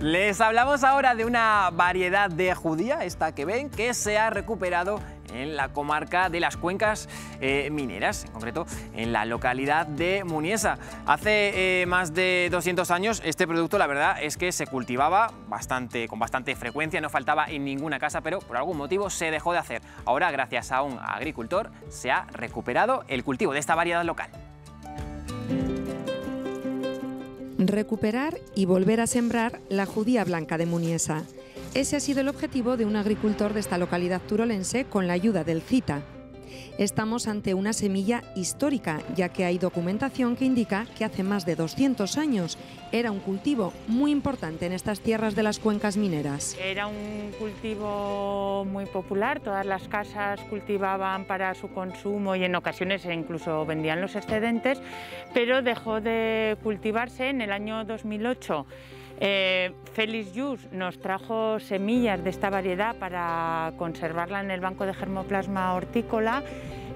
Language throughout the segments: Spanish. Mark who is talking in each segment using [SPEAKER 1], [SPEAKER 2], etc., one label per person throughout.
[SPEAKER 1] Les hablamos ahora de una variedad de judía, esta que ven, que se ha recuperado en la comarca de las cuencas eh, mineras, en concreto en la localidad de Muniesa. Hace eh, más de 200 años este producto la verdad es que se cultivaba bastante, con bastante frecuencia, no faltaba en ninguna casa, pero por algún motivo se dejó de hacer. Ahora, gracias a un agricultor, se ha recuperado el cultivo de esta variedad local.
[SPEAKER 2] Recuperar y volver a sembrar la judía blanca de Muniesa. Ese ha sido el objetivo de un agricultor de esta localidad turolense con la ayuda del CITA. Estamos ante una semilla histórica, ya que hay documentación que indica que hace más de 200 años era un cultivo muy importante en estas tierras de las cuencas mineras.
[SPEAKER 3] Era un cultivo muy popular, todas las casas cultivaban para su consumo y en ocasiones incluso vendían los excedentes, pero dejó de cultivarse en el año 2008. Eh, Félix Jus nos trajo semillas de esta variedad para conservarla en el banco de germoplasma hortícola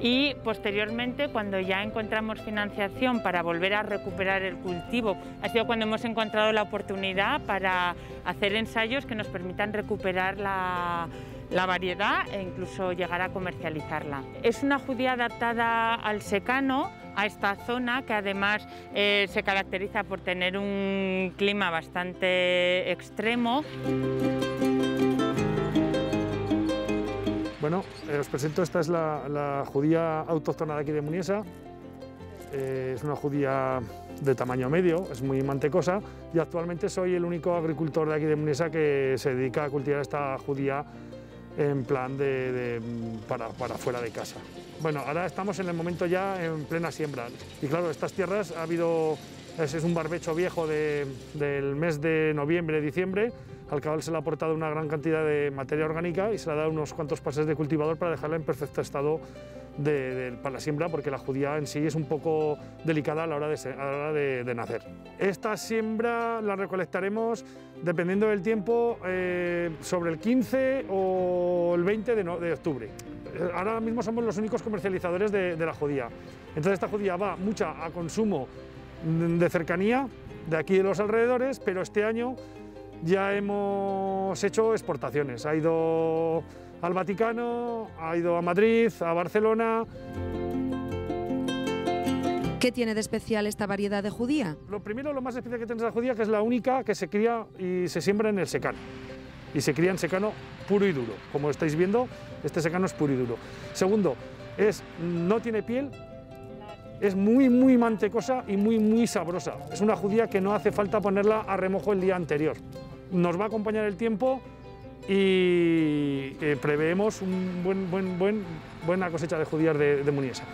[SPEAKER 3] y posteriormente cuando ya encontramos financiación para volver a recuperar el cultivo, ha sido cuando hemos encontrado la oportunidad para hacer ensayos que nos permitan recuperar la, variedad e incluso llegar a comercializarla. Es una judía adaptada al secano, a esta zona que además eh, se caracteriza por tener un clima bastante extremo.
[SPEAKER 4] Bueno, eh, os presento, esta es la, judía autóctona de aquí de Muniesa. Eh, es una judía de tamaño medio, es muy mantecosa y actualmente soy el único agricultor de aquí de Muniesa que se dedica a cultivar esta judía en plan de, para, para, fuera de casa. Bueno, ahora estamos en el momento ya en plena siembra y claro, estas tierras ha habido, es, es un barbecho viejo del mes de noviembre, diciembre, al cabal se le ha aportado una gran cantidad de materia orgánica y se le ha dado unos cuantos pases de cultivador para dejarla en perfecto estado para la siembra, porque la judía en sí es un poco delicada a la hora de, de, nacer. Esta siembra la recolectaremos, dependiendo del tiempo, eh, sobre el 15 o el 20 de, octubre. Eh, ahora mismo somos los únicos comercializadores de, la judía. Entonces esta judía va mucha a consumo de cercanía, de aquí de los alrededores, pero este año ya hemos hecho exportaciones. Ha ido al Vaticano, ha ido a Madrid, a Barcelona.
[SPEAKER 2] ¿Qué tiene de especial esta variedad de judía?
[SPEAKER 4] Lo primero, lo más especial que tiene esta judía, que es la única que se cría y se siembra en el secano. Y se cría en secano puro y duro. Como estáis viendo, este secano es puro y duro. Segundo, es, no tiene piel, es muy, muy mantecosa y muy, muy sabrosa. Es una judía que no hace falta ponerla a remojo el día anterior nos va a acompañar el tiempo y eh, preveemos una buena cosecha de judías de Muniesa.